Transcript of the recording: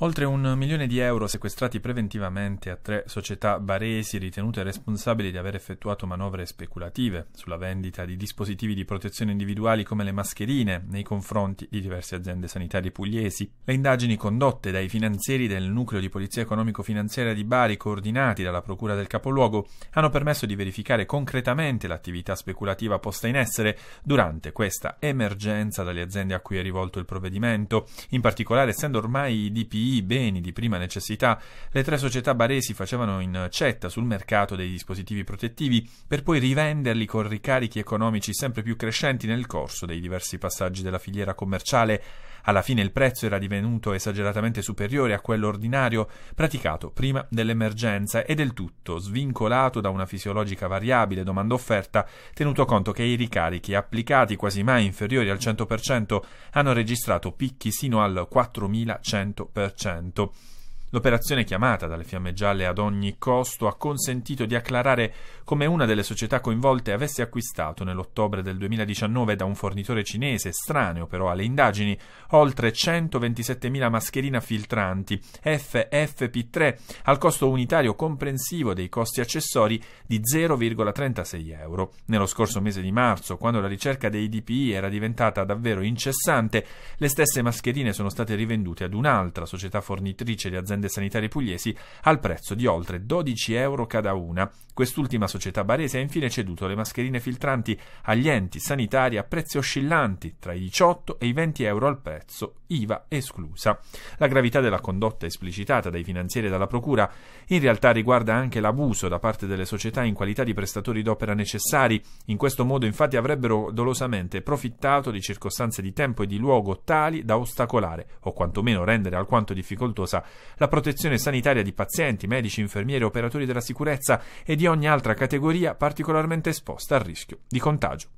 Oltre un milione di euro sequestrati preventivamente a tre società baresi ritenute responsabili di aver effettuato manovre speculative sulla vendita di dispositivi di protezione individuali come le mascherine nei confronti di diverse aziende sanitarie pugliesi. Le indagini condotte dai finanzieri del nucleo di polizia economico-finanziaria di Bari, coordinati dalla Procura del Capoluogo, hanno permesso di verificare concretamente l'attività speculativa posta in essere durante questa emergenza dalle aziende a cui è rivolto il provvedimento, in particolare essendo ormai i DPI i beni di prima necessità, le tre società baresi facevano in cetta sul mercato dei dispositivi protettivi per poi rivenderli con ricarichi economici sempre più crescenti nel corso dei diversi passaggi della filiera commerciale. Alla fine il prezzo era divenuto esageratamente superiore a quello ordinario praticato prima dell'emergenza e del tutto svincolato da una fisiologica variabile domanda-offerta, tenuto conto che i ricarichi applicati quasi mai inferiori al 100% hanno registrato picchi sino al 4100%. L'operazione chiamata dalle fiamme gialle ad ogni costo ha consentito di acclarare come una delle società coinvolte avesse acquistato nell'ottobre del 2019 da un fornitore cinese, estraneo però alle indagini, oltre 127.000 mascherine filtranti FFP3 al costo unitario comprensivo dei costi accessori di 0,36 euro. Nello scorso mese di marzo, quando la ricerca dei DPI era diventata davvero incessante, le stesse mascherine sono state rivendute ad un'altra società fornitrice di aziende aziende sanitarie pugliesi al prezzo di oltre 12 euro cada una. Quest'ultima società barese ha infine ceduto le mascherine filtranti agli enti sanitari a prezzi oscillanti tra i 18 e i 20 euro al pezzo, IVA esclusa. La gravità della condotta esplicitata dai finanzieri e dalla Procura in realtà riguarda anche l'abuso da parte delle società in qualità di prestatori d'opera necessari. In questo modo infatti avrebbero dolosamente profittato di circostanze di tempo e di luogo tali da ostacolare, o quantomeno rendere alquanto difficoltosa, la protezione sanitaria di pazienti, medici, infermieri, operatori della sicurezza e di ogni altra categoria particolarmente esposta al rischio di contagio.